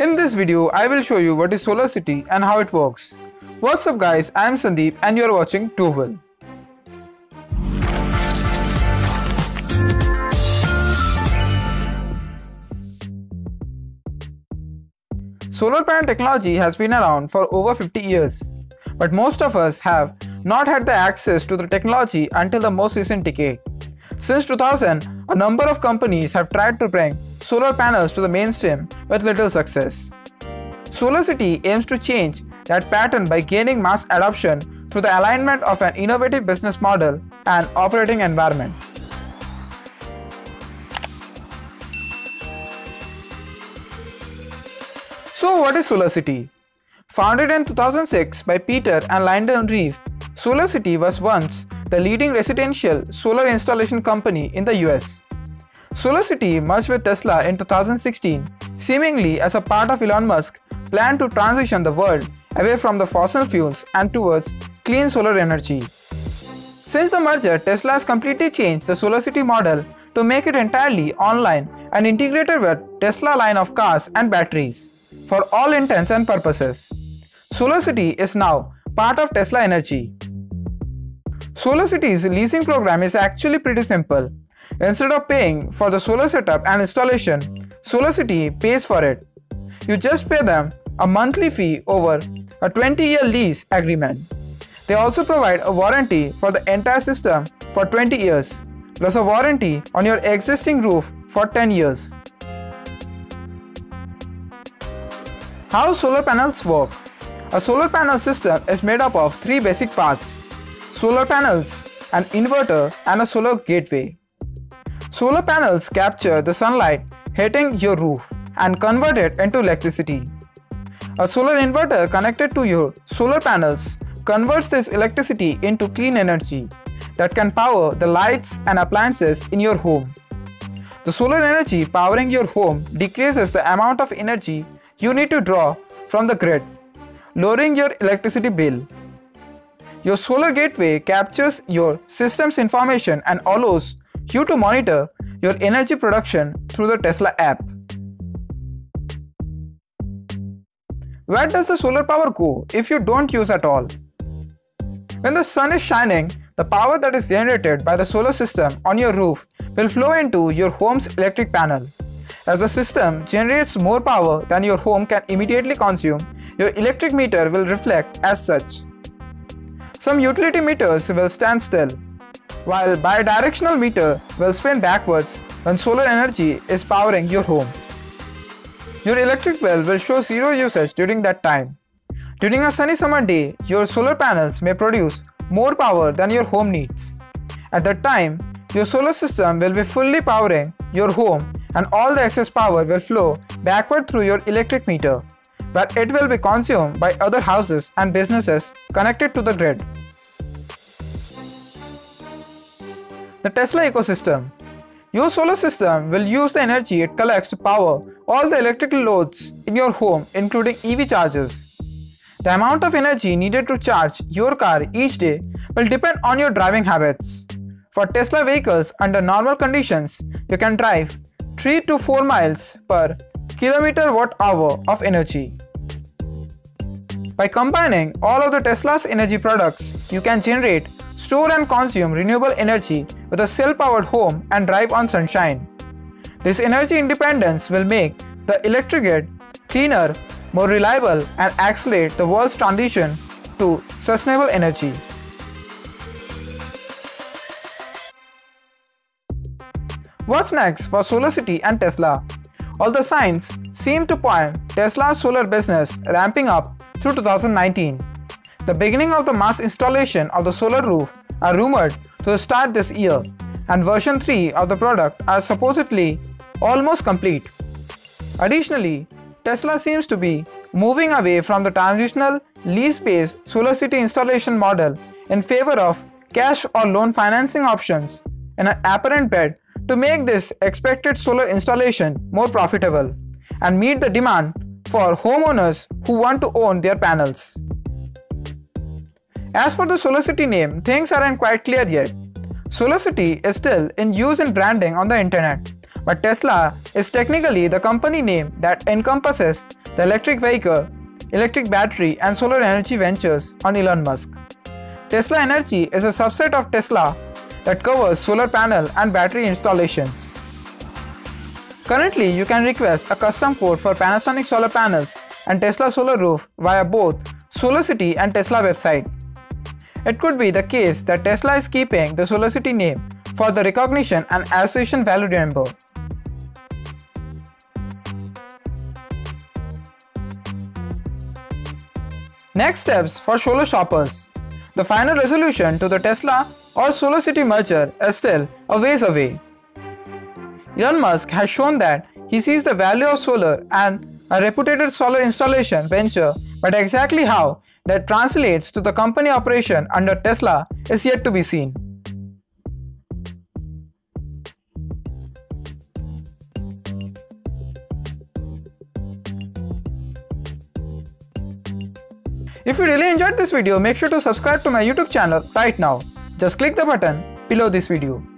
In this video, I will show you what is SolarCity and how it works. What's up guys, I am Sandip and you are watching Twovel. Solar panel technology has been around for over 50 years, but most of us have not had the access to the technology until the most recent decade. Since 2000, a number of companies have tried to bring solar panels to the mainstream with little success. SolarCity aims to change that pattern by gaining mass adoption through the alignment of an innovative business model and operating environment. So what is SolarCity? Founded in 2006 by Peter and Lyndon Rive, SolarCity was once the leading residential solar installation company in the US. SolarCity merged with Tesla in 2016, seemingly as a part of Elon Musk's plan to transition the world away from the fossil fuels and towards clean solar energy. Since the merger, Tesla has completely changed the SolarCity model to make it entirely online and integrated with Tesla line of cars and batteries for all intents and purposes. SolarCity is now part of Tesla Energy. SolarCity's leasing program is actually pretty simple. Instead of paying for the solar setup and installation, SolarCity pays for it. You just pay them a monthly fee over a 20-year lease agreement. They also provide a warranty for the entire system for 20 years, plus a warranty on your existing roof for 10 years. How solar panels work? A solar panel system is made up of three basic parts solar panels, an inverter, and a solar gateway. Solar panels capture the sunlight hitting your roof and convert it into electricity. A solar inverter connected to your solar panels converts this electricity into clean energy that can power the lights and appliances in your home. The solar energy powering your home decreases the amount of energy you need to draw from the grid, lowering your electricity bill. Your solar gateway captures your system's information and allows you to monitor your energy production through the Tesla app. Where does the solar power go if you don't use at all? When the sun is shining, the power that is generated by the solar system on your roof will flow into your home's electric panel. As the system generates more power than your home can immediately consume, your electric meter will reflect as such. Some utility meters will stand still, while bidirectional meter will spin backwards when solar energy is powering your home. Your electric bill will show zero usage during that time. During a sunny summer day, your solar panels may produce more power than your home needs. At that time, your solar system will be fully powering your home and all the excess power will flow backward through your electric meter but it will be consumed by other houses and businesses connected to the grid. The Tesla ecosystem. Your solar system will use the energy it collects to power all the electrical loads in your home including EV chargers. The amount of energy needed to charge your car each day will depend on your driving habits. For Tesla vehicles under normal conditions, you can drive 3 to 4 miles per kilometer watt hour of energy. By combining all of the Tesla's energy products, you can generate, store and consume renewable energy with a cell-powered home and drive on sunshine. This energy independence will make the electric grid cleaner, more reliable and accelerate the world's transition to sustainable energy. What's next for SolarCity and Tesla? All the signs seem to point Tesla's solar business ramping up through 2019. The beginning of the mass installation of the solar roof are rumored to start this year, and version 3 of the product are supposedly almost complete. Additionally, Tesla seems to be moving away from the transitional lease-based solar city installation model in favor of cash or loan financing options in an apparent bid to make this expected solar installation more profitable and meet the demand for homeowners who want to own their panels. As for the SolarCity name, things aren't quite clear yet. SolarCity is still in use in branding on the internet, but Tesla is technically the company name that encompasses the electric vehicle, electric battery, and solar energy ventures on Elon Musk. Tesla Energy is a subset of Tesla that covers solar panel and battery installations. Currently, you can request a custom quote for Panasonic solar panels and Tesla solar roof via both SolarCity and Tesla website. It could be the case that Tesla is keeping the SolarCity name for the recognition and association value number. Next steps for solar shoppers. The final resolution to the Tesla or SolarCity merger is still a ways away. Elon Musk has shown that he sees the value of solar and a reputed solar installation venture, but exactly how that translates to the company operation under Tesla is yet to be seen. If you really enjoyed this video, make sure to subscribe to my YouTube channel right now. Just click the button below this video.